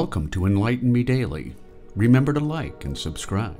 Welcome to Enlighten Me Daily. Remember to like and subscribe.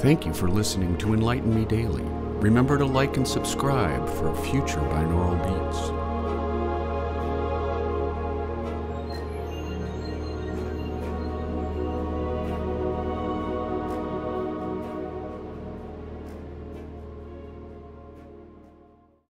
Thank you for listening to Enlighten Me Daily. Remember to like and subscribe for future binaural beats.